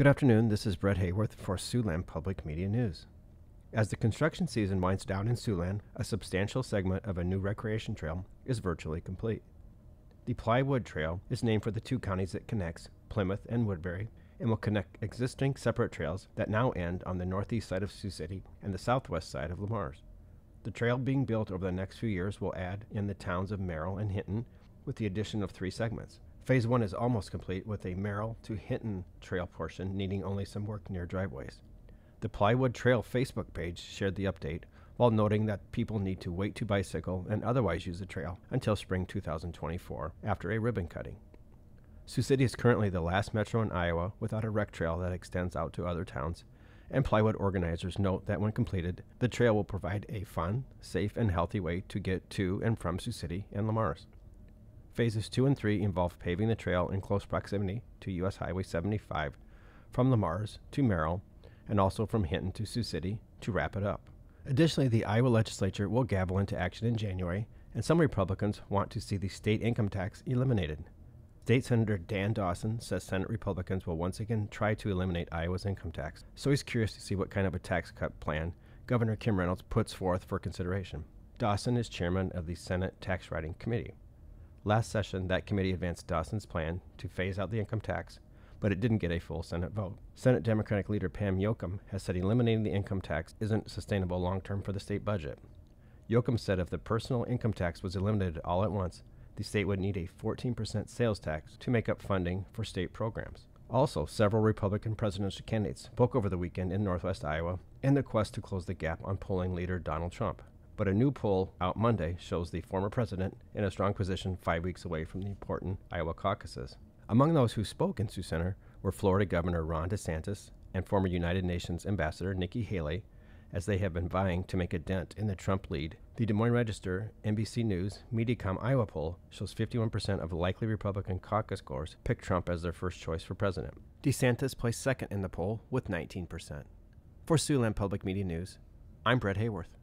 Good afternoon. This is Brett Hayworth for Siouxland Public Media News. As the construction season winds down in Siouxland, a substantial segment of a new recreation trail is virtually complete. The Plywood Trail is named for the two counties it connects, Plymouth and Woodbury, and will connect existing separate trails that now end on the northeast side of Sioux City and the southwest side of Le Mars. The trail being built over the next few years will add in the towns of Merrill and Hinton with the addition of three segments. Phase 1 is almost complete with a Merrill to Hinton trail portion needing only some work near driveways. The Plywood Trail Facebook page shared the update while noting that people need to wait to bicycle and otherwise use the trail until spring 2024 after a ribbon cutting. Sioux City is currently the last metro in Iowa without a rec trail that extends out to other towns, and Plywood organizers note that when completed, the trail will provide a fun, safe, and healthy way to get to and from Sioux City and Le Mars. Phases 2 and 3 involve paving the trail in close proximity to U.S. Highway 75 from Le Mars to Merrill and also from Hinton to Sioux City to wrap it up. Additionally, the Iowa legislature will gavel into action in January, and some Republicans want to see the state income tax eliminated. State Senator Dan Dawson says Senate Republicans will once again try to eliminate Iowa's income tax, so he's curious to see what kind of a tax cut plan Governor Kim Reynolds puts forth for consideration. Dawson is chairman of the Senate Tax Writing Committee. Last session, that committee advanced Dawson's plan to phase out the income tax but it didn't get a full Senate vote. Senate Democratic leader Pam Jochum has said eliminating the income tax isn't sustainable long term for the state budget. Jochum said if the personal income tax was eliminated all at once, the state would need a 14% sales tax to make up funding for state programs. Also, several Republican presidential candidates spoke over the weekend in northwest Iowa in the quest to close the gap on polling leader Donald Trump. But a new poll out Monday shows the former president in a strong position five weeks away from the important Iowa caucuses. Among those who spoke in Sioux Center were Florida Governor Ron DeSantis and former United Nations Ambassador Nikki Haley, as they have been vying to make a dent in the Trump lead. The Des Moines Register, NBC News, Mediacom Iowa poll shows 51% of likely Republican caucus goers pick Trump as their first choice for president. DeSantis placed second in the poll with 19%. For Siouxland Public Media News, I'm Brett Hayworth.